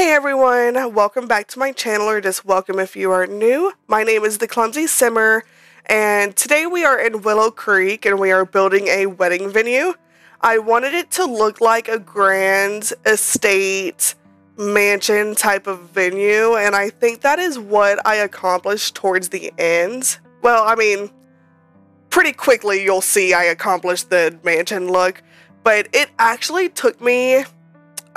Hey everyone, welcome back to my channel, or just welcome if you are new. My name is The Clumsy Simmer, and today we are in Willow Creek and we are building a wedding venue. I wanted it to look like a grand estate mansion type of venue, and I think that is what I accomplished towards the end. Well, I mean, pretty quickly you'll see I accomplished the mansion look, but it actually took me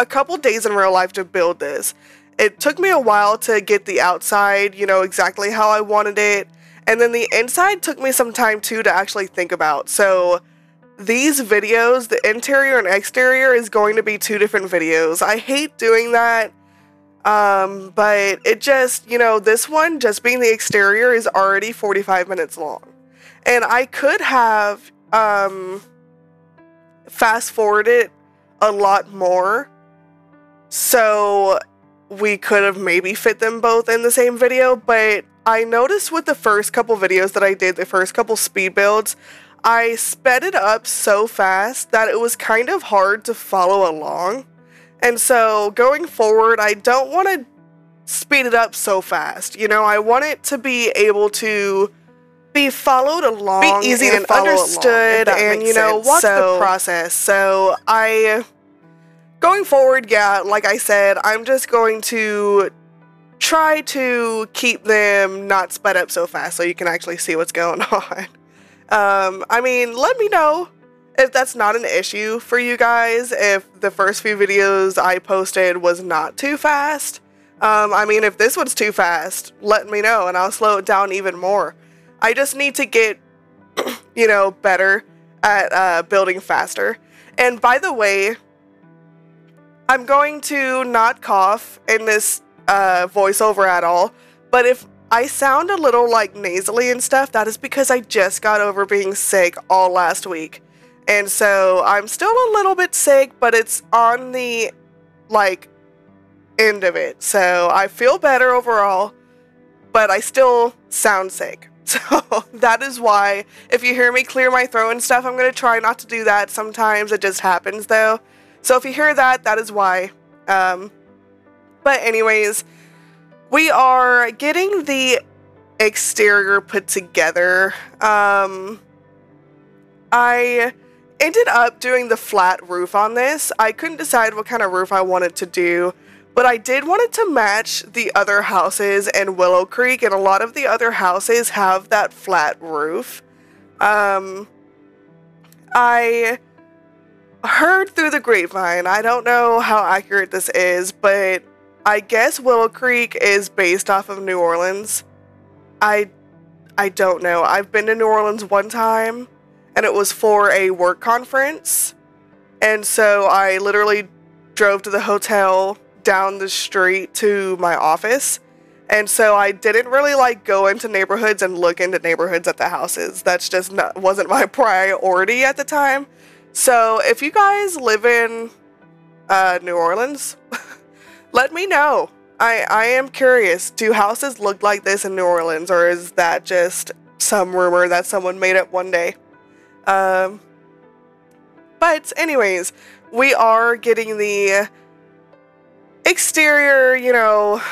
a couple days in real life to build this. It took me a while to get the outside, you know, exactly how I wanted it. And then the inside took me some time too to actually think about. So these videos, the interior and exterior, is going to be two different videos. I hate doing that. Um, but it just, you know, this one, just being the exterior, is already 45 minutes long. And I could have um, fast forwarded a lot more so we could have maybe fit them both in the same video, but I noticed with the first couple videos that I did, the first couple speed builds, I sped it up so fast that it was kind of hard to follow along. And so going forward, I don't want to speed it up so fast. You know, I want it to be able to be followed along, Be easy to and follow understood, that and you know, sense. watch So- the process. So I going forward, yeah, like I said, I'm just going to try to keep them not sped up so fast so you can actually see what's going on. Um, I mean, let me know if that's not an issue for you guys, if the first few videos I posted was not too fast. Um, I mean, if this one's too fast, let me know and I'll slow it down even more. I just need to get, you know, better at uh, building faster. And by the way, I'm going to not cough in this uh, voiceover at all, but if I sound a little like nasally and stuff, that is because I just got over being sick all last week. And so I'm still a little bit sick, but it's on the like end of it. So I feel better overall, but I still sound sick. So that is why if you hear me clear my throat and stuff, I'm going to try not to do that. Sometimes it just happens though. So if you hear that, that is why. Um, but anyways, we are getting the exterior put together. Um, I ended up doing the flat roof on this. I couldn't decide what kind of roof I wanted to do, but I did want it to match the other houses in Willow Creek, and a lot of the other houses have that flat roof. Um, I heard through the grapevine, I don't know how accurate this is, but I guess Willow Creek is based off of New Orleans. I I don't know. I've been to New Orleans one time and it was for a work conference. And so I literally drove to the hotel down the street to my office. And so I didn't really like go into neighborhoods and look into neighborhoods at the houses. That's just not wasn't my priority at the time. So if you guys live in uh, New Orleans, let me know. I, I am curious. Do houses look like this in New Orleans, or is that just some rumor that someone made up one day? Um, but anyways, we are getting the exterior, you know,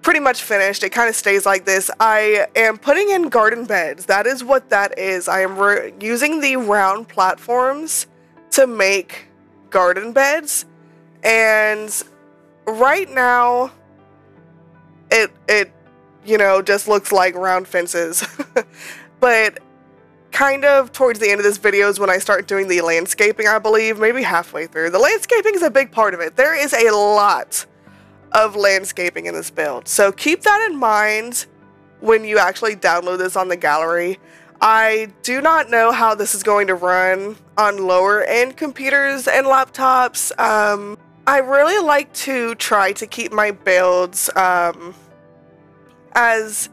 pretty much finished. It kind of stays like this. I am putting in garden beds. That is what that is. I am re- using the round platforms to make garden beds. And right now, it, it, you know, just looks like round fences. but kind of towards the end of this video is when I start doing the landscaping, I believe, maybe halfway through. The landscaping is a big part of it. There is a lot of landscaping in this build. So keep that in mind when you actually download this on the gallery. I do not know how this is going to run on lower end computers and laptops. Um, I really like to try to keep my builds um, as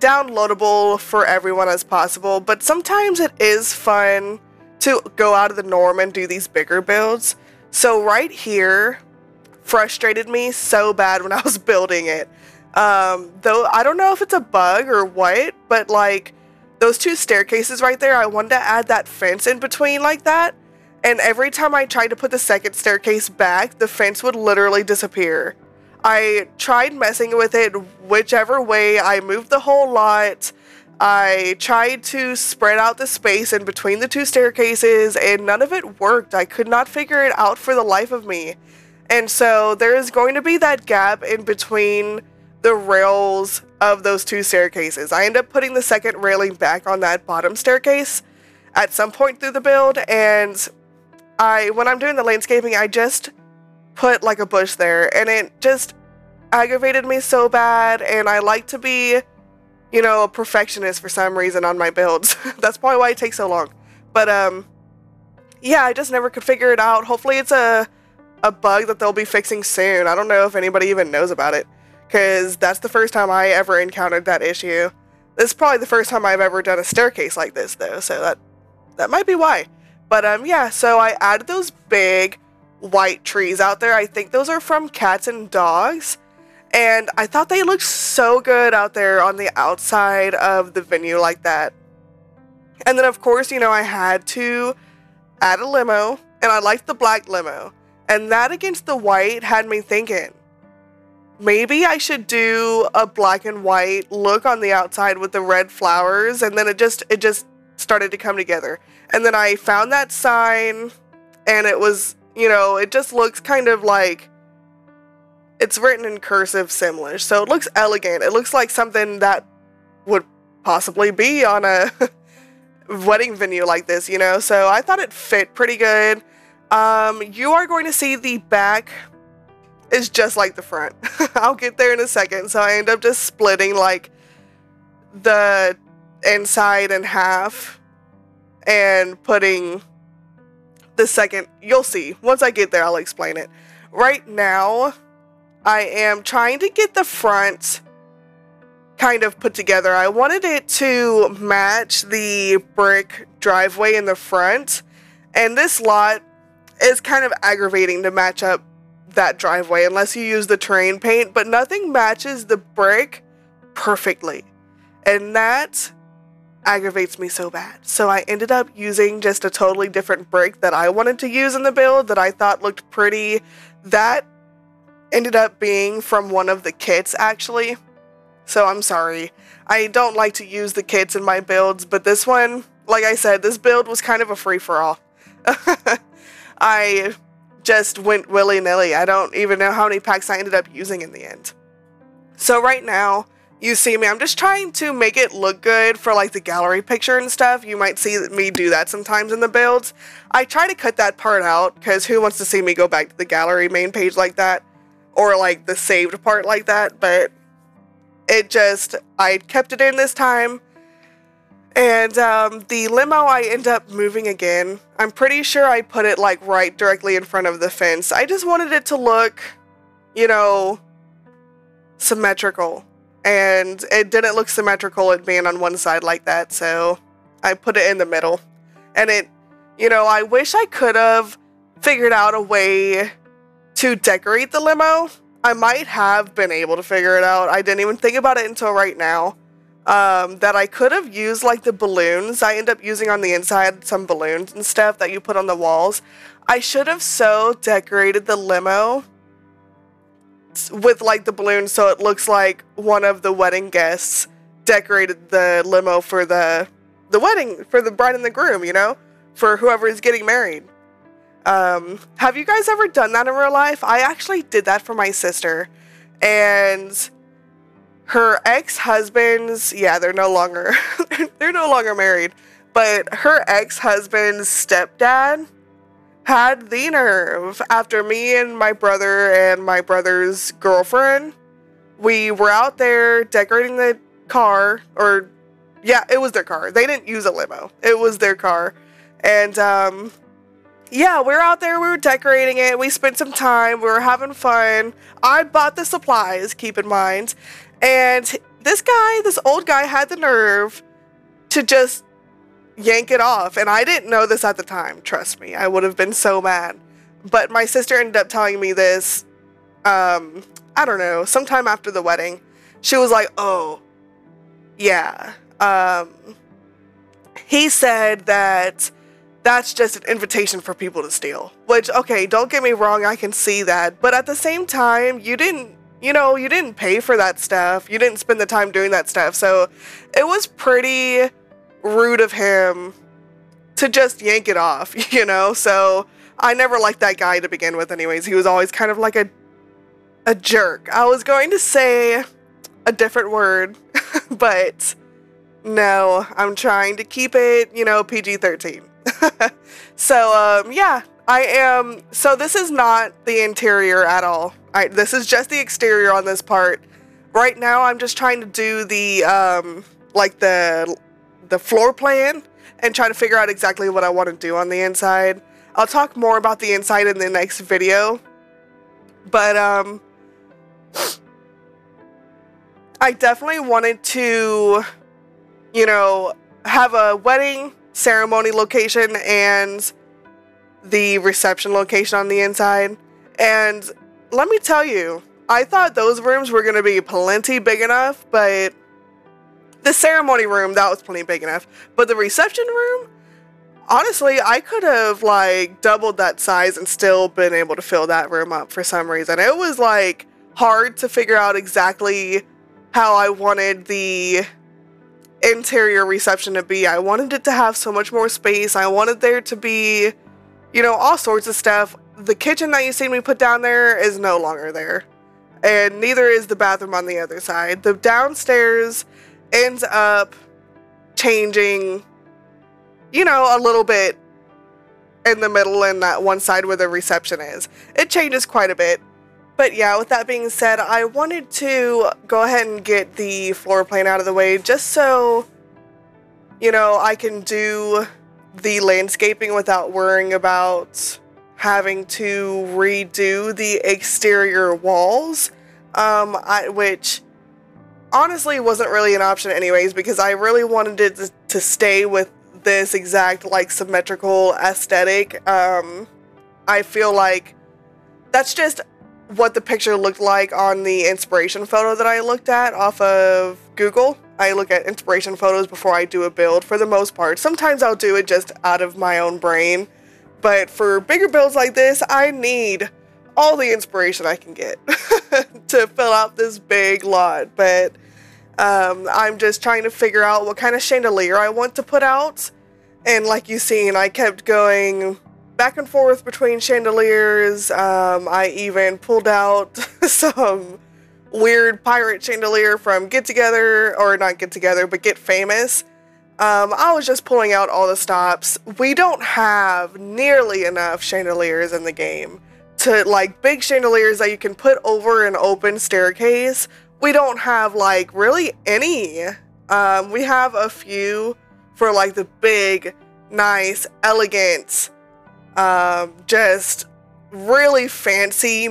downloadable for everyone as possible, but sometimes it is fun to go out of the norm and do these bigger builds. So right here frustrated me so bad when I was building it. Um, though I don't know if it's a bug or what, but like those two staircases right there, I wanted to add that fence in between like that. And every time I tried to put the second staircase back, the fence would literally disappear. I tried messing with it whichever way. I moved the whole lot. I tried to spread out the space in between the two staircases, and none of it worked. I could not figure it out for the life of me. And so there is going to be that gap in between the rails of those two staircases. I end up putting the second railing back on that bottom staircase at some point through the build, and I when I'm doing the landscaping, I just put like a bush there, and it just aggravated me so bad. And I like to be, you know, a perfectionist for some reason on my builds. That's probably why it takes so long. But um, yeah, I just never could figure it out. Hopefully, it's a a bug that they'll be fixing soon. I don't know if anybody even knows about it because that's the first time I ever encountered that issue. This is probably the first time I've ever done a staircase like this, though, so that that might be why. But um, yeah, so I added those big white trees out there. I think those are from cats and dogs, and I thought they looked so good out there on the outside of the venue like that. And then of course, you know, I had to add a limo, and I liked the black limo, and that against the white had me thinking maybe I should do a black and white look on the outside with the red flowers and then it just it just started to come together. And then I found that sign and it was, you know, it just looks kind of like it's written in cursive Simlish. So it looks elegant. It looks like something that would possibly be on a wedding venue like this, you know. So I thought it fit pretty good. Um, you are going to see the back is just like the front. I'll get there in a second. So I end up just splitting like the inside in half and putting the second. You'll see. Once I get there, I'll explain it. Right now, I am trying to get the front kind of put together. I wanted it to match the brick driveway in the front. And this lot is kind of aggravating to match up that driveway unless you use the terrain paint, but nothing matches the brick perfectly. And that aggravates me so bad. So I ended up using just a totally different brick that I wanted to use in the build that I thought looked pretty. That ended up being from one of the kits actually. So I'm sorry. I don't like to use the kits in my builds, but this one, like I said, this build was kind of a free for all. I just went willy nilly. I don't even know how many packs I ended up using in the end. So right now, you see me, I'm just trying to make it look good for like the gallery picture and stuff. You might see me do that sometimes in the builds. I try to cut that part out because who wants to see me go back to the gallery main page like that? Or like the saved part like that, but it just, I kept it in this time and um, the limo, I end up moving again. I'm pretty sure I put it like right directly in front of the fence. I just wanted it to look, you know, symmetrical. And it didn't look symmetrical it being on one side like that, so I put it in the middle. And it, you know, I wish I could have figured out a way to decorate the limo. I might have been able to figure it out. I didn't even think about it until right now um, that I could have used like the balloons. I end up using on the inside some balloons and stuff that you put on the walls. I should have so decorated the limo with like the balloons so it looks like one of the wedding guests decorated the limo for the the wedding for the bride and the groom, you know, for whoever is getting married. Um, have you guys ever done that in real life? I actually did that for my sister, and her ex-husband's yeah they're no longer they're no longer married but her ex-husband's stepdad had the nerve. After me and my brother and my brother's girlfriend we were out there decorating the car or yeah it was their car. They didn't use a limo. It was their car. And um yeah, we were out there, we were decorating it, we spent some time, we were having fun. I bought the supplies, keep in mind, and this guy, this old guy, had the nerve to just yank it off. And I didn't know this at the time, trust me. I would have been so mad. But my sister ended up telling me this, um, I don't know, sometime after the wedding. She was like, oh, yeah. Um, he said that that's just an invitation for people to steal. Which, okay, don't get me wrong, I can see that. But at the same time, you didn't you know, you didn't pay for that stuff. You didn't spend the time doing that stuff. So it was pretty rude of him to just yank it off, you know? So I never liked that guy to begin with anyways. He was always kind of like a a jerk. I was going to say a different word, but no, I'm trying to keep it, you know, PG-13. so um yeah, I am so this is not the interior at all. This is just the exterior on this part. Right now I'm just trying to do the um like the the floor plan and try to figure out exactly what I want to do on the inside. I'll talk more about the inside in the next video. But um I definitely wanted to you know have a wedding ceremony location and the reception location on the inside. And let me tell you, I thought those rooms were going to be plenty big enough, but the ceremony room, that was plenty big enough. But the reception room, honestly, I could have like doubled that size and still been able to fill that room up for some reason. It was like hard to figure out exactly how I wanted the interior reception to be. I wanted it to have so much more space. I wanted there to be, you know, all sorts of stuff. The kitchen that you seen me put down there is no longer there. And neither is the bathroom on the other side. The downstairs ends up changing, you know, a little bit in the middle and that one side where the reception is. It changes quite a bit. But yeah, with that being said, I wanted to go ahead and get the floor plan out of the way just so, you know, I can do the landscaping without worrying about having to redo the exterior walls, um, I, which honestly wasn't really an option anyways because I really wanted it to, to stay with this exact like symmetrical aesthetic. Um, I feel like that's just what the picture looked like on the inspiration photo that I looked at off of Google. I look at inspiration photos before I do a build for the most part. Sometimes I'll do it just out of my own brain. But for bigger builds like this, I need all the inspiration I can get to fill out this big lot. But um, I'm just trying to figure out what kind of chandelier I want to put out. And like you've seen, I kept going back and forth between chandeliers. Um, I even pulled out some weird pirate chandelier from Get Together, or not Get Together, but Get Famous. Um, I was just pulling out all the stops. We don't have nearly enough chandeliers in the game to like big chandeliers that you can put over an open staircase. We don't have like really any. Um, we have a few for like the big, nice, elegant, um, just really fancy,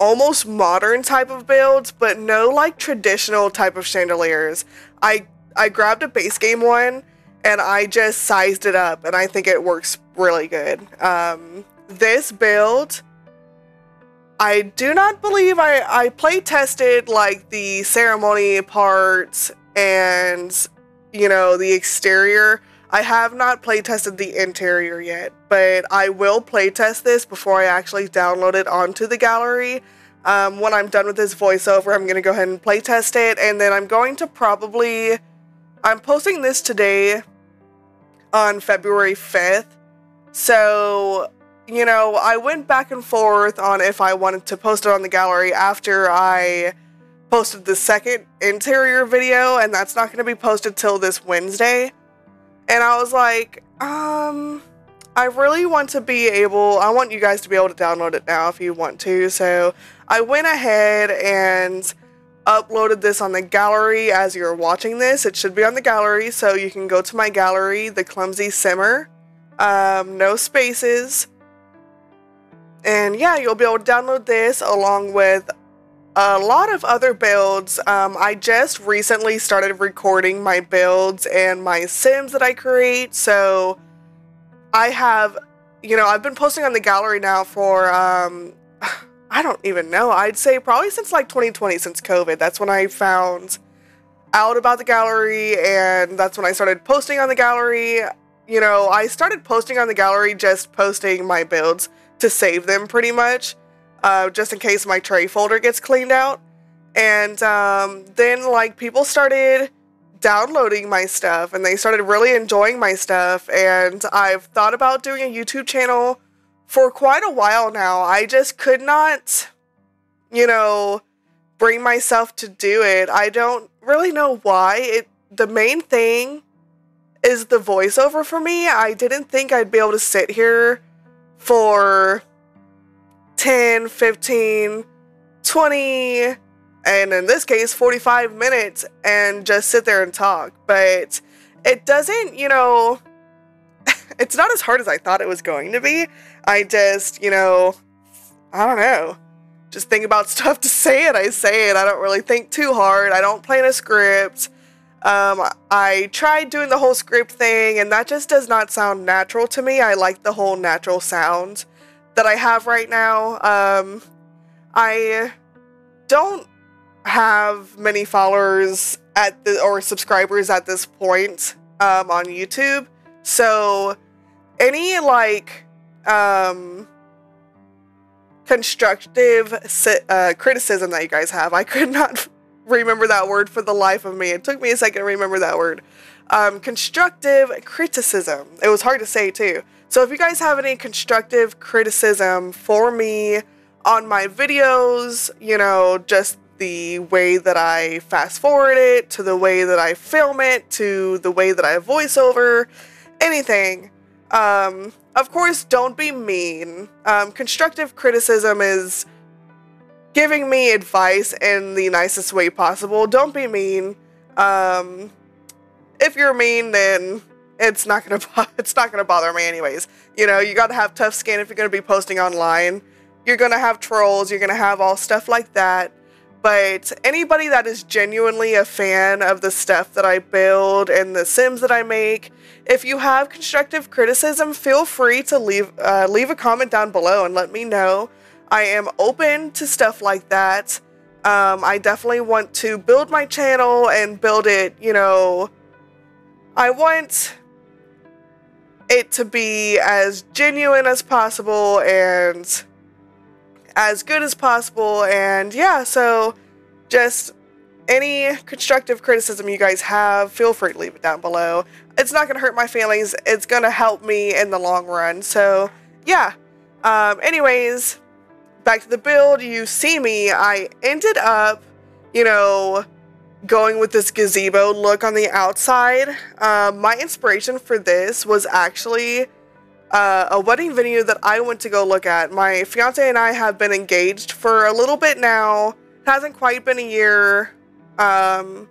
almost modern type of builds, but no like traditional type of chandeliers. I I grabbed a base game one and I just sized it up and I think it works really good. Um, this build, I do not believe I, I play tested like the ceremony parts and you know the exterior. I have not play tested the interior yet, but I will play test this before I actually download it onto the gallery. Um, when I'm done with this voiceover, I'm going to go ahead and play test it, and then I'm going to probably I'm posting this today on February 5th. So, you know, I went back and forth on if I wanted to post it on the gallery after I posted the second interior video, and that's not going to be posted till this Wednesday. And I was like, um, I really want to be able, I want you guys to be able to download it now if you want to. So I went ahead and uploaded this on the gallery as you're watching this. It should be on the gallery, so you can go to my gallery, The Clumsy Simmer. Um, no spaces. And yeah, you'll be able to download this along with a lot of other builds. Um, I just recently started recording my builds and my sims that I create, so I have, you know, I've been posting on the gallery now for um, I don't even know. I'd say probably since like 2020, since COVID. That's when I found out about the gallery, and that's when I started posting on the gallery. You know, I started posting on the gallery just posting my builds to save them pretty much, uh, just in case my tray folder gets cleaned out. And um, then, like, people started downloading my stuff and they started really enjoying my stuff. And I've thought about doing a YouTube channel for quite a while now. I just could not, you know, bring myself to do it. I don't really know why. It the main thing is the voiceover for me. I didn't think I'd be able to sit here for 10, 15, 20 and in this case 45 minutes and just sit there and talk but it doesn't you know it's not as hard as i thought it was going to be i just you know i don't know. Just think about stuff to say and i say it. I don't really think too hard. I don't plan a script. Um, i tried doing the whole script thing and that just does not sound natural to me. I like the whole natural sound that i have right now. Um, i don't have many followers at the or subscribers at this point um, on YouTube. So any like um, constructive uh, criticism that you guys have, I could not remember that word for the life of me. It took me a second to remember that word. Um, constructive criticism. It was hard to say too. So if you guys have any constructive criticism for me on my videos, you know, just the way that I fast forward it, to the way that I film it, to the way that I voice over, anything. Um, of course, don't be mean. Um, constructive criticism is giving me advice in the nicest way possible. Don't be mean. Um, if you're mean, then it's not gonna it's not gonna bother me anyways. You know, you gotta have tough skin if you're gonna be posting online. You're gonna have trolls. You're gonna have all stuff like that but anybody that is genuinely a fan of the stuff that I build and the sims that I make, if you have constructive criticism, feel free to leave uh, leave a comment down below and let me know. I am open to stuff like that. Um, I definitely want to build my channel and build it, you know. I want it to be as genuine as possible and as good as possible. And yeah, so just any constructive criticism you guys have, feel free to leave it down below. It's not going to hurt my feelings. It's going to help me in the long run. So yeah. Um, anyways, back to the build. You see me. I ended up, you know, going with this gazebo look on the outside. Um, my inspiration for this was actually uh, a wedding venue that I went to go look at. My fiance and I have been engaged for a little bit now. Hasn't quite been a year, um,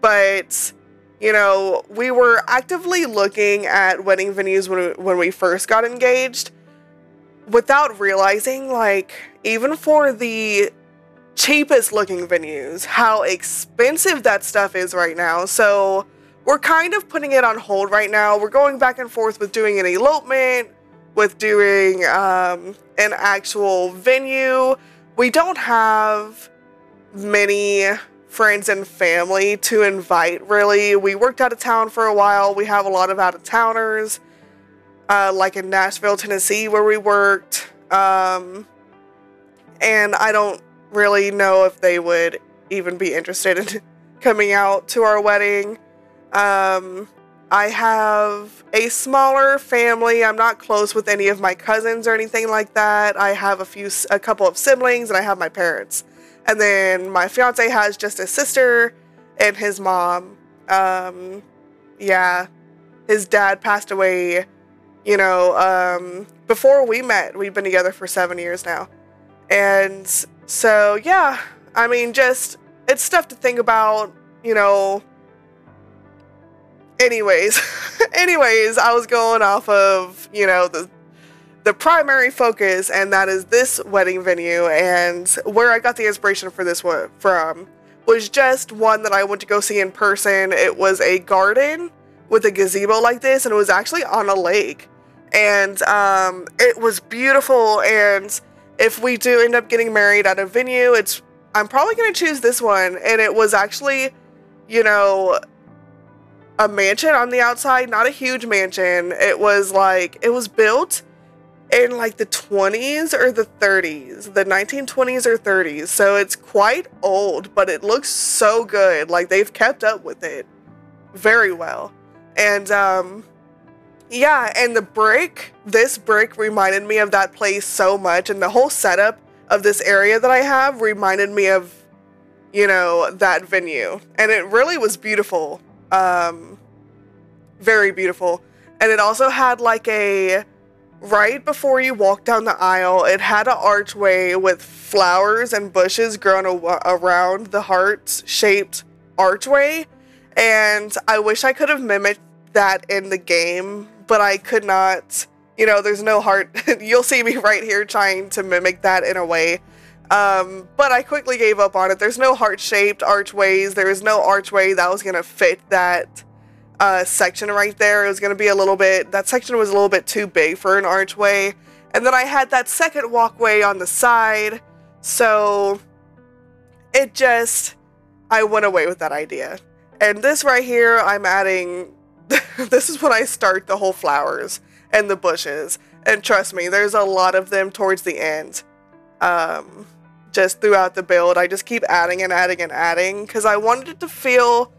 but you know, we were actively looking at wedding venues when we, when we first got engaged without realizing, like, even for the cheapest looking venues, how expensive that stuff is right now. So, we're kind of putting it on hold right now. We're going back and forth with doing an elopement, with doing um, an actual venue. We don't have many friends and family to invite, really. We worked out of town for a while. We have a lot of out of towners, uh, like in Nashville, Tennessee, where we worked. Um, and I don't really know if they would even be interested in coming out to our wedding. Um, I have a smaller family. I'm not close with any of my cousins or anything like that. I have a few, a couple of siblings, and I have my parents. And then my fiance has just a sister and his mom. Um, yeah, his dad passed away, you know, um, before we met. We've been together for seven years now. And so, yeah, I mean, just, it's stuff to think about, you know, anyways, anyways, I was going off of, you know, the the primary focus and that is this wedding venue and where I got the inspiration for this one from was just one that I went to go see in person. It was a garden with a gazebo like this and it was actually on a lake. And um, it was beautiful and if we do end up getting married at a venue, it's I'm probably to choose this one and it was actually, you know, a mansion on the outside, not a huge mansion. It was like, it was built in like the 20s or the 30s, the 1920s or 30s. So it's quite old, but it looks so good. Like they've kept up with it very well. And um yeah, and the brick, this brick reminded me of that place so much and the whole setup of this area that I have reminded me of you know, that venue. And it really was beautiful. Um very beautiful. And it also had like a right before you walk down the aisle, it had an archway with flowers and bushes growing around the heart shaped archway. And I wish I could have mimicked that in the game, but I could not. You know, there's no heart. You'll see me right here trying to mimic that in a way. Um, but I quickly gave up on it. There's no heart shaped archways. There is no archway that was going to fit that uh, section right there. It was going to be a little bit, that section was a little bit too big for an archway. And then I had that second walkway on the side. So it just, I went away with that idea. And this right here, I'm adding, this is when I start the whole flowers and the bushes. And trust me, there's a lot of them towards the end. Um, just throughout the build, I just keep adding and adding and adding because I wanted it to feel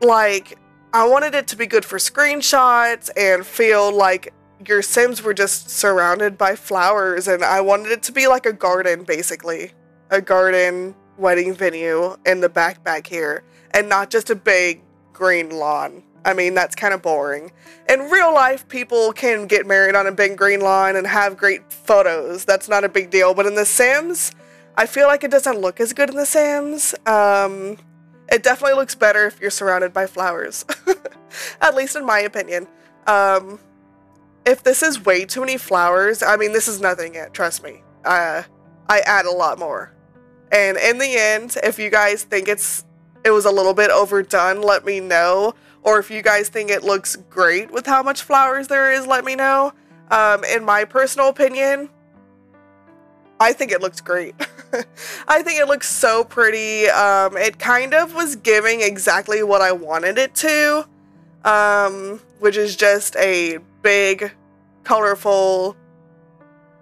like I wanted it to be good for screenshots and feel like your Sims were just surrounded by flowers, and I wanted it to be like a garden, basically. A garden wedding venue in the back back here, and not just a big green lawn. I mean, that's kind of boring. In real life, people can get married on a big green lawn and have great photos. That's not a big deal. But in The Sims, I feel like it doesn't look as good in The Sims. Um, it definitely looks better if you're surrounded by flowers. At least in my opinion. Um, if this is way too many flowers, I mean, this is nothing yet, trust me. Uh, I add a lot more. And in the end, if you guys think it's it was a little bit overdone, let me know. Or if you guys think it looks great with how much flowers there is, let me know. Um, in my personal opinion, I think it looks great. I think it looks so pretty. Um, it kind of was giving exactly what I wanted it to, um, which is just a big, colorful,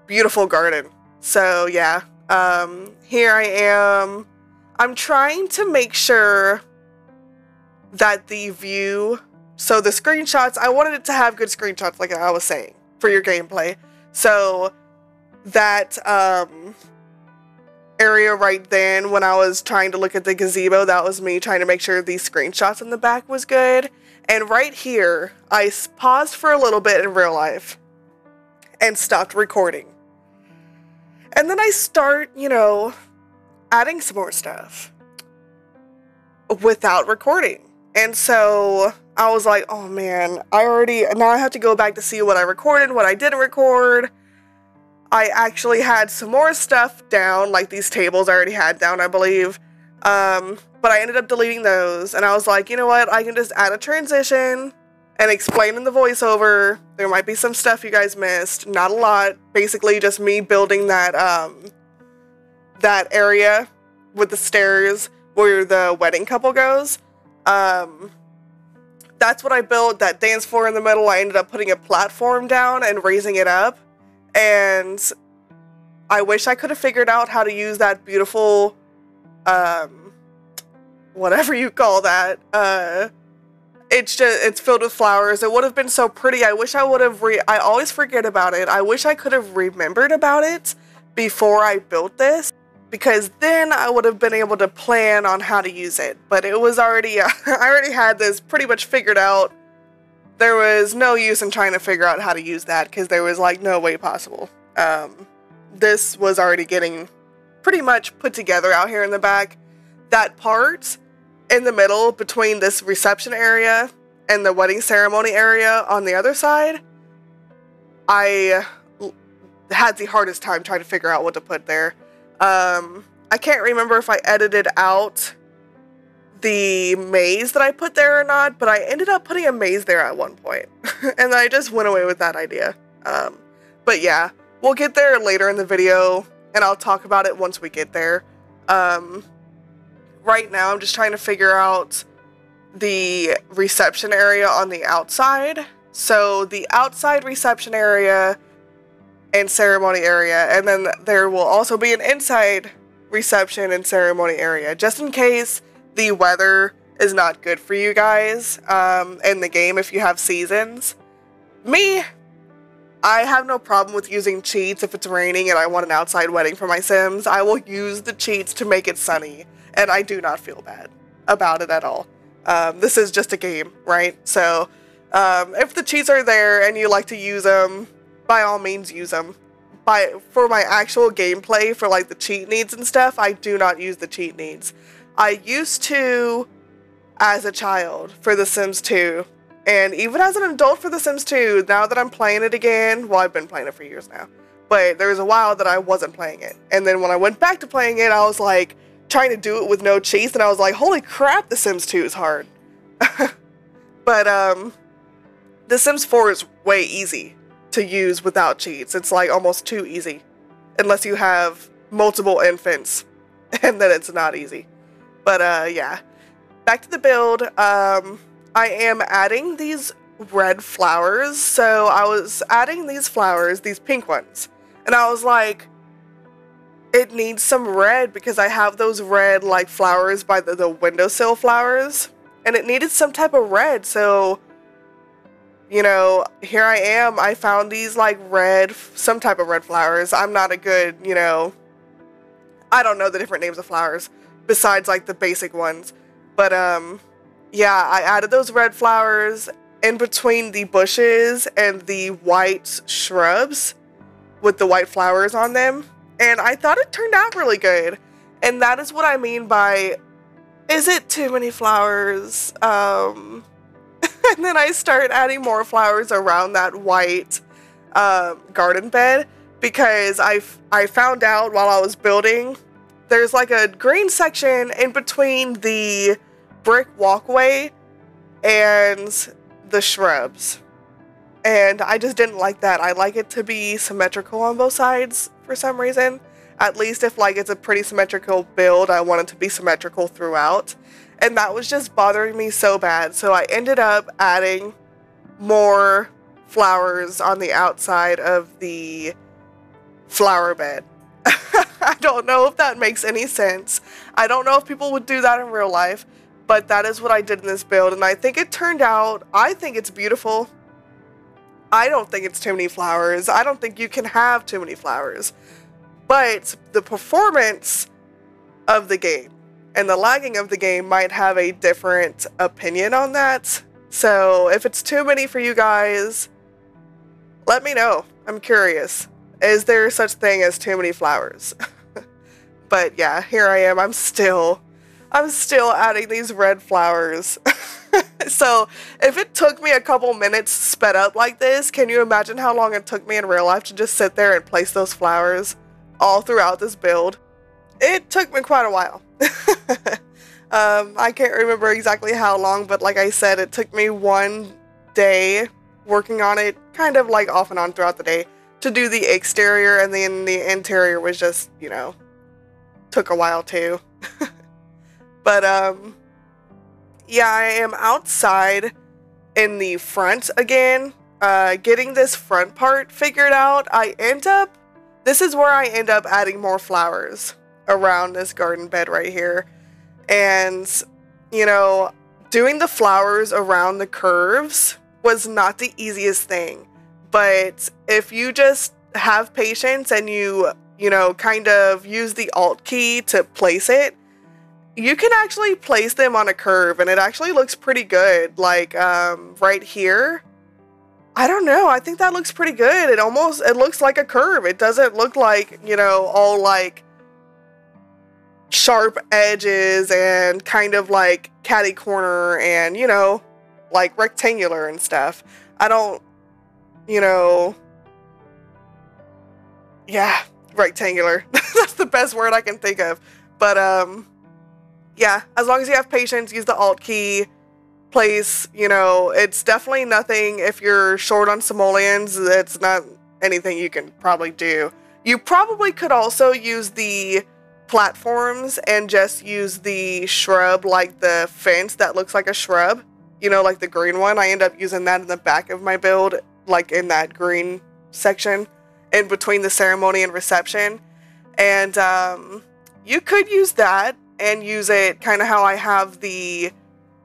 beautiful garden. So yeah, um, here I am. I'm trying to make sure that the view, so the screenshots, I wanted it to have good screenshots, like I was saying, for your gameplay. So that um, area right then when I was trying to look at the gazebo. That was me trying to make sure these screenshots in the back was good. And right here, I paused for a little bit in real life and stopped recording. And then I start, you know, adding some more stuff without recording. And so I was like, oh man, I already, now I have to go back to see what I recorded, what I didn't record. I actually had some more stuff down, like these tables I already had down, I believe. Um, but I ended up deleting those, and I was like, you know what? I can just add a transition and explain in the voiceover. There might be some stuff you guys missed, not a lot. Basically, just me building that um, that area with the stairs where the wedding couple goes. Um, that's what I built. That dance floor in the middle. I ended up putting a platform down and raising it up and I wish I could have figured out how to use that beautiful, um, whatever you call that. Uh, it's just it's filled with flowers. It would have been so pretty. I wish I would have. Re- I always forget about it. I wish I could have remembered about it before I built this because then I would have been able to plan on how to use it. But it was already I already had this pretty much figured out there was no use in trying to figure out how to use that because there was like no way possible. Um, this was already getting pretty much put together out here in the back. That part in the middle between this reception area and the wedding ceremony area on the other side, I had the hardest time trying to figure out what to put there. Um, I can't remember if I edited out the maze that I put there or not, but I ended up putting a maze there at one point. and I just went away with that idea. Um, but yeah, we'll get there later in the video and I'll talk about it once we get there. Um, right now, I'm just trying to figure out the reception area on the outside. So the outside reception area and ceremony area, and then there will also be an inside reception and ceremony area, just in case the weather is not good for you guys um, in the game if you have seasons. Me, I have no problem with using cheats if it's raining and I want an outside wedding for my Sims. I will use the cheats to make it sunny, and I do not feel bad about it at all. Um, this is just a game, right? So um, if the cheats are there and you like to use them, by all means use them. By for my actual gameplay for like the cheat needs and stuff, I do not use the cheat needs. I used to as a child for The Sims 2, and even as an adult for The Sims 2. Now that I'm playing it again, well, I've been playing it for years now, but there was a while that I wasn't playing it, and then when I went back to playing it, I was like trying to do it with no cheats, and I was like, holy crap, The Sims 2 is hard. but um, The Sims 4 is way easy to use without cheats. It's like almost too easy, unless you have multiple infants, and then it's not easy. But uh, yeah, back to the build. Um, I am adding these red flowers. So I was adding these flowers, these pink ones, and I was like, it needs some red because I have those red like flowers by the, the windowsill flowers, and it needed some type of red. So you know, here I am. I found these like red, some type of red flowers. I'm not a good, you know, I don't know the different names of flowers besides like the basic ones. But um yeah, I added those red flowers in between the bushes and the white shrubs with the white flowers on them. And I thought it turned out really good. And that is what I mean by is it too many flowers? Um and then I start adding more flowers around that white um, garden bed because I, I found out while I was building there's like a green section in between the brick walkway and the shrubs. And I just didn't like that. I like it to be symmetrical on both sides for some reason. At least if like it's a pretty symmetrical build, I want it to be symmetrical throughout and that was just bothering me so bad. So I ended up adding more flowers on the outside of the flower bed. I don't know if that makes any sense. I don't know if people would do that in real life, but that is what I did in this build, and I think it turned out, I think it's beautiful. I don't think it's too many flowers. I don't think you can have too many flowers. But the performance of the game and the lagging of the game might have a different opinion on that. So if it's too many for you guys, let me know. I'm curious. Is there such thing as too many flowers? but yeah, here I am. I'm still I'm still adding these red flowers. so if it took me a couple minutes sped up like this, can you imagine how long it took me in real life to just sit there and place those flowers all throughout this build? It took me quite a while. um, I can't remember exactly how long, but like I said, it took me one day working on it, kind of like off and on throughout the day, to do the exterior, and then the interior was just, you know, took a while too. but, um, yeah, I am outside in the front again, uh, getting this front part figured out. I end up, this is where I end up adding more flowers around this garden bed right here. And, you know, doing the flowers around the curves was not the easiest thing. But if you just have patience and you, you know, kind of use the Alt key to place it, you can actually place them on a curve and it actually looks pretty good. Like um, right here, I don't know. I think that looks pretty good. It almost it looks like a curve. It doesn't look like, you know, all like sharp edges and kind of like catty corner and, you know, like rectangular and stuff. I don't, you know, yeah, rectangular. That's the best word I can think of. But, um, yeah, as long as you have patience, use the Alt key, place, you know, it's definitely nothing. If you're short on simoleons, it's not anything you can probably do. You probably could also use the platforms and just use the shrub, like the fence that looks like a shrub, you know, like the green one. I end up using that in the back of my build, like in that green section. in between the ceremony and reception. And um, you could use that and use it kind of how I have the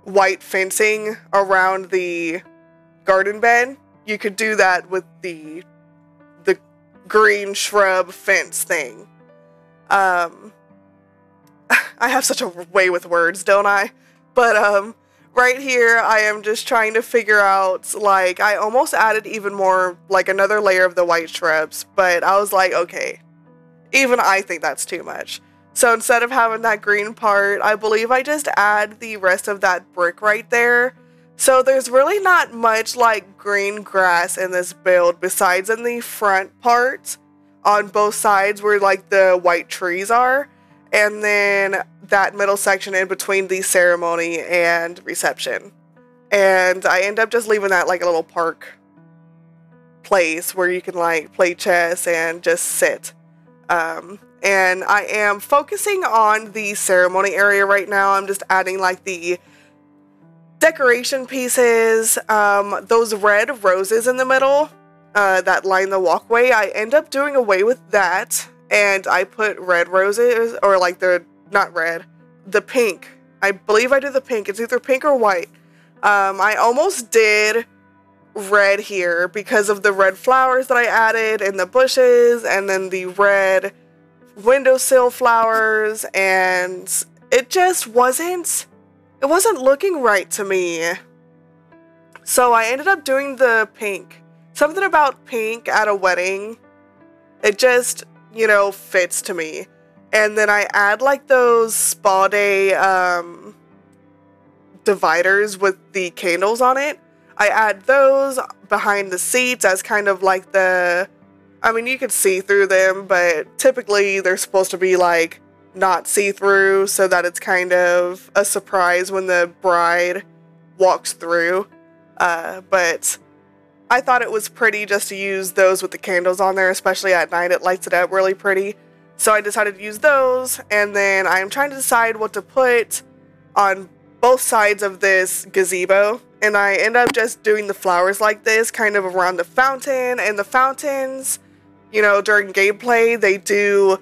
white fencing around the garden bed. You could do that with the the green shrub fence thing. Um, I have such a way with words, don't I? But um, right here, I am just trying to figure out, like, I almost added even more, like, another layer of the white shrubs, but I was like, okay, even I think that's too much. So instead of having that green part, I believe I just add the rest of that brick right there. So there's really not much like green grass in this build besides in the front part on both sides where like the white trees are and then that middle section in between the ceremony and reception. And I end up just leaving that like a little park place where you can like play chess and just sit. Um, and I am focusing on the ceremony area right now. I'm just adding like the decoration pieces, um, those red roses in the middle uh, that line the walkway. I end up doing away with that and I put red roses, or like the, not red, the pink. I believe I did the pink. It's either pink or white. Um, I almost did red here because of the red flowers that I added in the bushes and then the red windowsill flowers and it just wasn't it wasn't looking right to me. So I ended up doing the pink. Something about pink at a wedding. It just you know, fits to me. And then I add like those spa day um, dividers with the candles on it. I add those behind the seats as kind of like the. I mean, you could see through them, but typically they're supposed to be like not see through so that it's kind of a surprise when the bride walks through. Uh, but I thought it was pretty just to use those with the candles on there, especially at night. It lights it up really pretty. So I decided to use those, and then I'm trying to decide what to put on both sides of this gazebo. And I end up just doing the flowers like this, kind of around the fountain. And the fountains, you know, during gameplay, they do.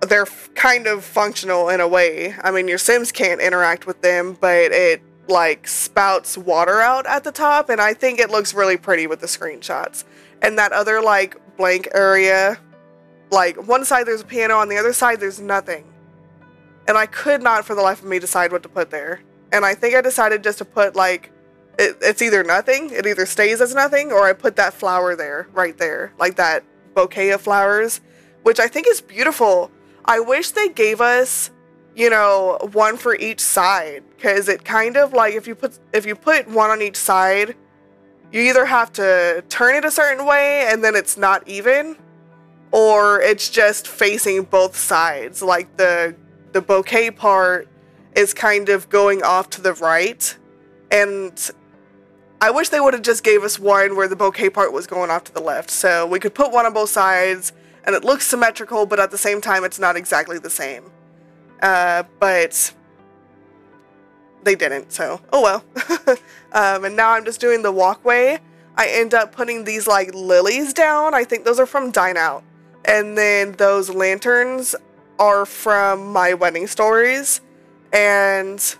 They're kind of functional in a way. I mean, your Sims can't interact with them, but it like spouts water out at the top and I think it looks really pretty with the screenshots. And that other like blank area, like one side there's a piano, on the other side there's nothing. And I could not for the life of me decide what to put there. And I think I decided just to put like it, it's either nothing, it either stays as nothing, or I put that flower there, right there, like that bouquet of flowers, which I think is beautiful. I wish they gave us you know, one for each side because it kind of like if you put if you put one on each side, you either have to turn it a certain way and then it's not even or it's just facing both sides. Like the the bouquet part is kind of going off to the right and I wish they would have just gave us one where the bouquet part was going off to the left. So we could put one on both sides and it looks symmetrical, but at the same time it's not exactly the same. Uh, but they didn't, so oh well. um, and now I'm just doing the walkway. I end up putting these like lilies down. I think those are from Dine Out. And then those lanterns are from my wedding stories. And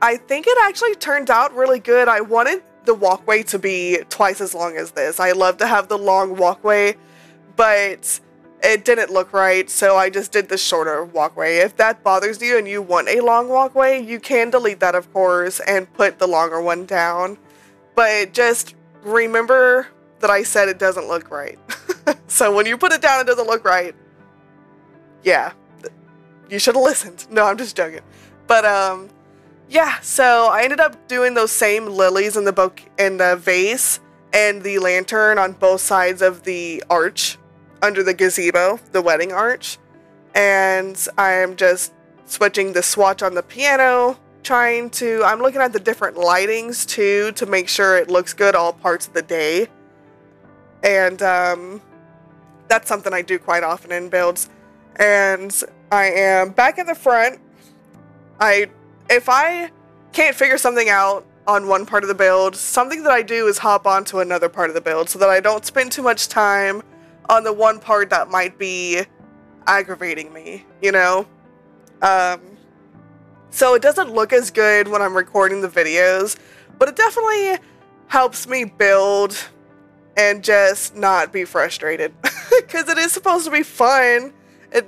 I think it actually turned out really good. I wanted the walkway to be twice as long as this. I love to have the long walkway, but it didn't look right, so I just did the shorter walkway. If that bothers you and you want a long walkway, you can delete that, of course, and put the longer one down. But just remember that I said it doesn't look right. so when you put it down, it doesn't look right. Yeah, you should have listened. No, I'm just joking. But um, yeah. So I ended up doing those same lilies in the book in the vase and the lantern on both sides of the arch under the gazebo, the wedding arch, and I'm just switching the swatch on the piano, trying to, I'm looking at the different lightings too to make sure it looks good all parts of the day. And um, that's something I do quite often in builds. And I am back in the front. I, if I can't figure something out on one part of the build, something that I do is hop onto another part of the build so that I don't spend too much time on the one part that might be aggravating me, you know? Um, so it doesn't look as good when I'm recording the videos, but it definitely helps me build and just not be frustrated because it is supposed to be fun.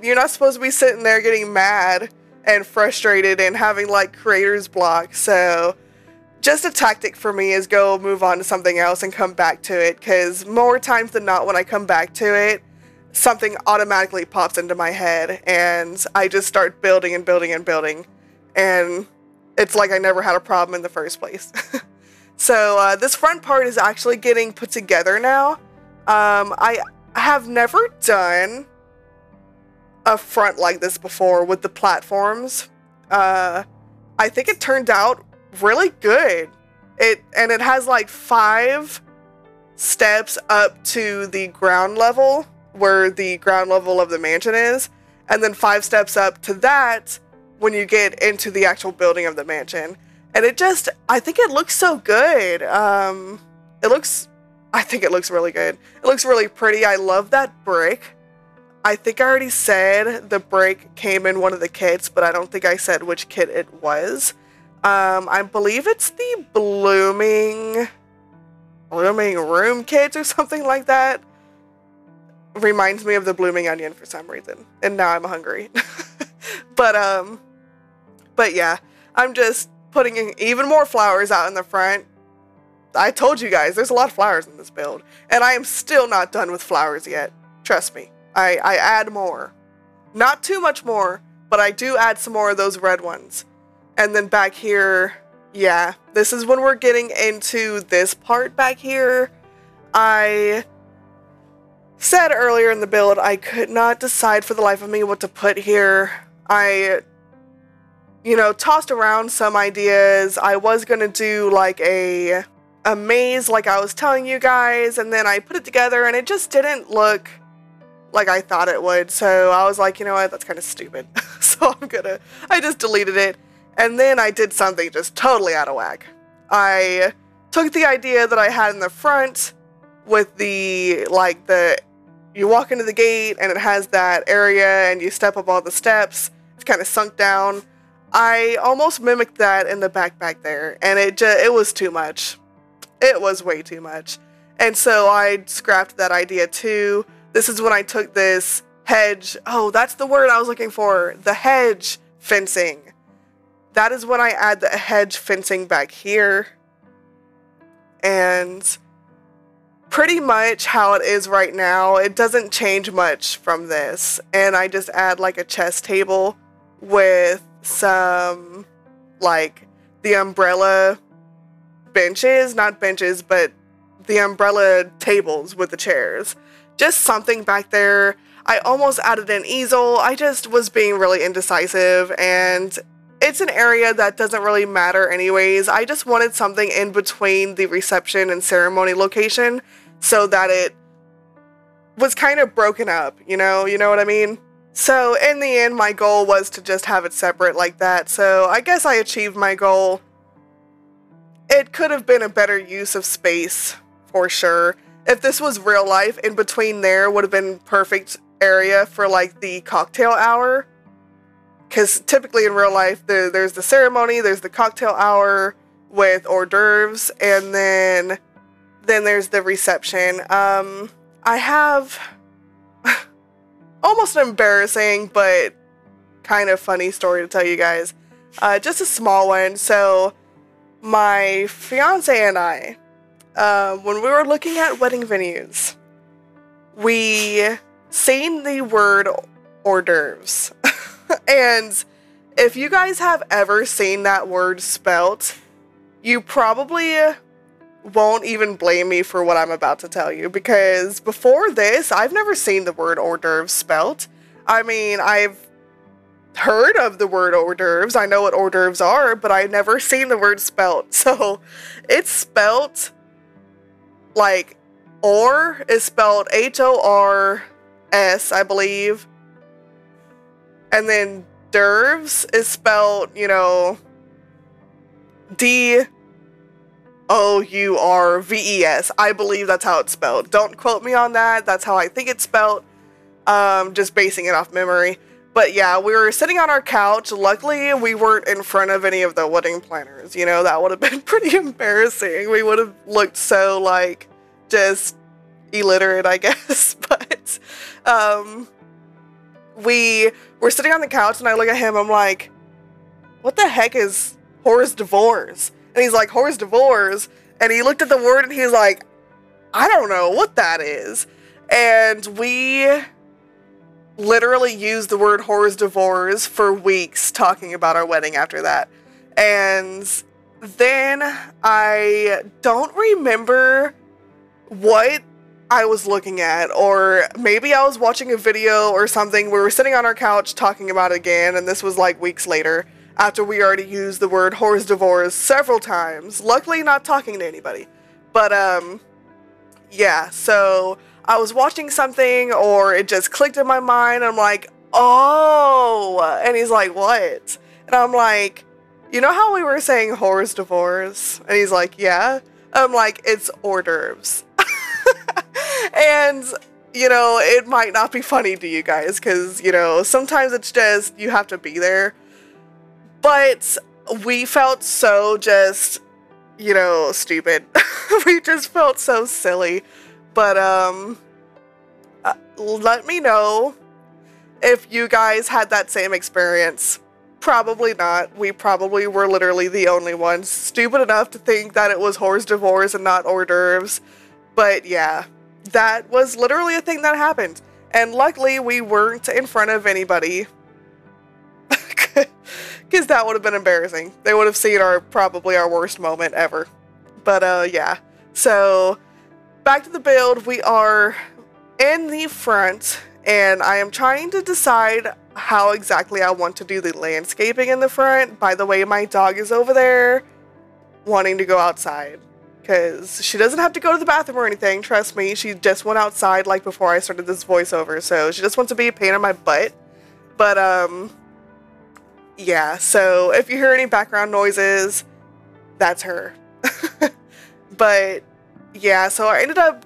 you're not supposed to be sitting there getting mad and frustrated and having like creator's block. So just a tactic for me is go move on to something else and come back to it because more times than not when I come back to it, something automatically pops into my head and I just start building and building and building. And it's like I never had a problem in the first place. so uh, this front part is actually getting put together now. Um, I have never done a front like this before with the platforms. Uh, I think it turned out really good. It and it has like five steps up to the ground level where the ground level of the mansion is, and then five steps up to that when you get into the actual building of the mansion. And it just, I think it looks so good. Um, it looks, I think it looks really good. It looks really pretty. I love that brick. I think I already said the brick came in one of the kits, but I don't think I said which kit it was. Um, I believe it's the blooming, blooming room kits or something like that. Reminds me of the blooming onion for some reason, and now I'm hungry. but um, but yeah, I'm just putting even more flowers out in the front. I told you guys, there's a lot of flowers in this build, and I am still not done with flowers yet. Trust me, I I add more, not too much more, but I do add some more of those red ones. And then back here, yeah, this is when we're getting into this part back here. I said earlier in the build I could not decide for the life of me what to put here. I, you know, tossed around some ideas. I was gonna do like a a maze like I was telling you guys, and then I put it together and it just didn't look like I thought it would. So I was like, you know what, that's kind of stupid. so I'm gonna, I just deleted it. And then I did something just totally out of whack. I took the idea that I had in the front with the, like, the, you walk into the gate and it has that area and you step up all the steps. It's kind of sunk down. I almost mimicked that in the back back there, and it just, it was too much. It was way too much. And so I scrapped that idea too. This is when I took this hedge. Oh, that's the word I was looking for. The hedge fencing that is when I add the hedge fencing back here. And pretty much how it is right now, it doesn't change much from this. And I just add like a chess table with some like the umbrella benches, not benches, but the umbrella tables with the chairs. Just something back there. I almost added an easel. I just was being really indecisive and it's an area that doesn't really matter anyways. I just wanted something in between the reception and ceremony location so that it was kind of broken up, you know, you know what I mean? So in the end, my goal was to just have it separate like that. So I guess I achieved my goal. It could have been a better use of space for sure. If this was real life, in between there would have been perfect area for like the cocktail hour because typically in real life there, there's the ceremony there's the cocktail hour with hors d'oeuvres and then then there's the reception um i have almost an embarrassing but kind of funny story to tell you guys. Uh, just a small one. So my fiance and i uh, when we were looking at wedding venues we seen the word hors d'oeuvres and if you guys have ever seen that word spelt, you probably won't even blame me for what I'm about to tell you because before this, I've never seen the word hors d'oeuvres spelt. I mean, I've heard of the word hors d'oeuvres. I know what hors d'oeuvres are, but I've never seen the word spelt. So it's spelt like or is spelled H O R S, I believe and then d'oeuvres is spelled, you know, D O U R V E S. I believe that's how it's spelled. Don't quote me on that. That's how I think it's spelled. Um, just basing it off memory. But yeah, we were sitting on our couch. Luckily, we weren't in front of any of the wedding planners. You know, that would have been pretty embarrassing. We would have looked so like just illiterate, I guess. but um, we were sitting on the couch, and I look at him. I'm like, "What the heck is Horus Divorce?" And he's like, "Horus Divorce." And he looked at the word, and he's like, "I don't know what that is." And we literally used the word Horus Divorce for weeks talking about our wedding after that. And then I don't remember what I was looking at, or maybe I was watching a video or something. We were sitting on our couch talking about it again, and this was like weeks later after we already used the word Horus Divorce several times. Luckily, not talking to anybody. But, um, yeah, so I was watching something or it just clicked in my mind. I'm like, oh. And he's like, what? And I'm like, you know how we were saying Horus Divorce? And he's like, yeah. I'm like, it's hors d'oeuvres. and, you know, it might not be funny to you guys because, you know, sometimes it's just you have to be there. But we felt so just, you know, stupid. we just felt so silly. But um, uh, let me know if you guys had that same experience. Probably not. We probably were literally the only ones stupid enough to think that it was Horus Divorce and not hors d'oeuvres. But yeah, that was literally a thing that happened. And luckily, we weren't in front of anybody. Because that would have been embarrassing. They would have seen our probably our worst moment ever. But uh, yeah. So back to the build, we are in the front, and I am trying to decide how exactly I want to do the landscaping in the front. By the way, my dog is over there wanting to go outside because she doesn't have to go to the bathroom or anything. Trust me, she just went outside like before I started this voiceover, so she just wants to be a pain in my butt. But um, yeah. So if you hear any background noises, that's her. but yeah, so I ended up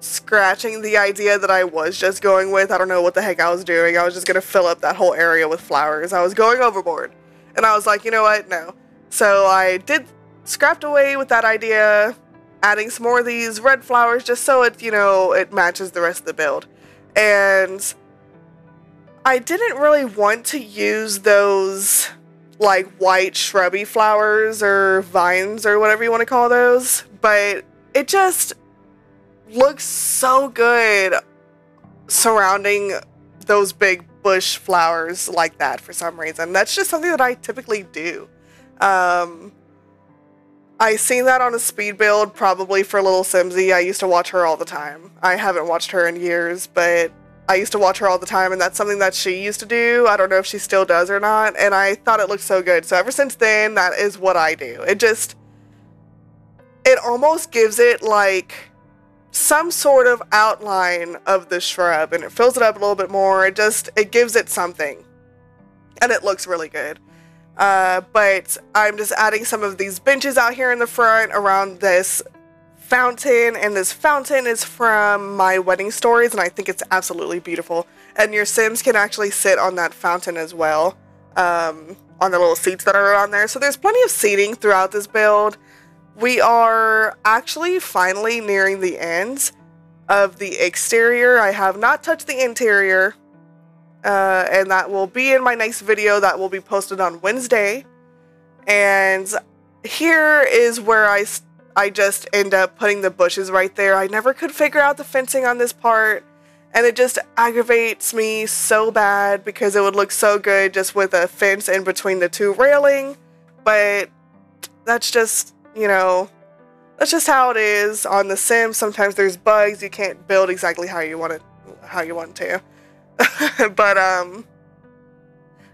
scratching the idea that I was just going with. I don't know what the heck I was doing. I was just going to fill up that whole area with flowers. I was going overboard. And I was like, you know what? No. So I did scrapped away with that idea, adding some more of these red flowers just so it, you know, it matches the rest of the build. And I didn't really want to use those like white shrubby flowers or vines or whatever you want to call those, but it just looks so good surrounding those big bush flowers like that for some reason. That's just something that I typically do. Um, I seen that on a speed build probably for Little Simsie. I used to watch her all the time. I haven't watched her in years, but I used to watch her all the time, and that's something that she used to do. I don't know if she still does or not, and I thought it looked so good. So ever since then, that is what I do. It just it almost gives it like some sort of outline of the shrub and it fills it up a little bit more. It just it gives it something. And it looks really good. Uh, but I'm just adding some of these benches out here in the front around this fountain, and this fountain is from my wedding stories, and I think it's absolutely beautiful. And your Sims can actually sit on that fountain as well, um, on the little seats that are on there. So there's plenty of seating throughout this build. We are actually finally nearing the end of the exterior. I have not touched the interior, uh, and that will be in my next video that will be posted on Wednesday. And here is where I, I just end up putting the bushes right there. I never could figure out the fencing on this part, and it just aggravates me so bad because it would look so good just with a fence in between the two railing, but that's just you know, that's just how it is on The Sims. Sometimes there's bugs. You can't build exactly how you want it, how you want to. but um,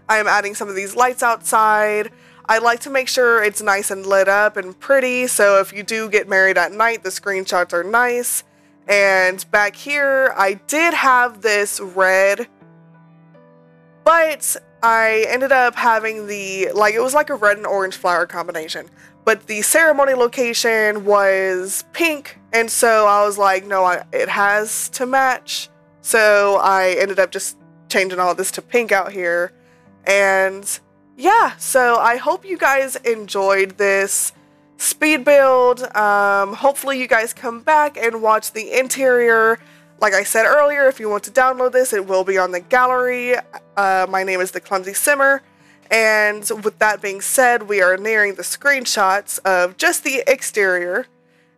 I am adding some of these lights outside. I like to make sure it's nice and lit up and pretty. So if you do get married at night, the screenshots are nice. And back here, I did have this red, but I ended up having the like it was like a red and orange flower combination, but the ceremony location was pink, and so I was like, no, I, it has to match. So I ended up just changing all this to pink out here, and yeah. So I hope you guys enjoyed this speed build. Um, hopefully, you guys come back and watch the interior. Like I said earlier, if you want to download this, it will be on the gallery. Uh, my name is The Clumsy Simmer. And with that being said, we are nearing the screenshots of just the exterior.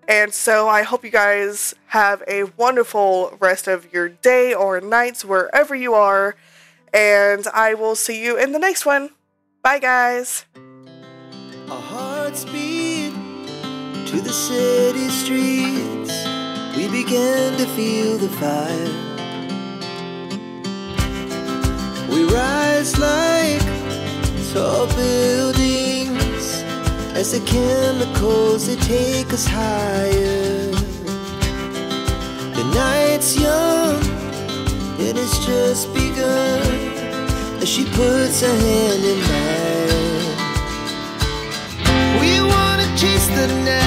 And so I hope you guys have a wonderful rest of your day or nights wherever you are. And I will see you in the next one. Bye, guys. Our hearts beat to the city streets. We began to feel the fire. We rise like tall buildings as the chemicals they take us higher. The night's young and it's just begun as she puts her hand in mine. We wanna chase the night,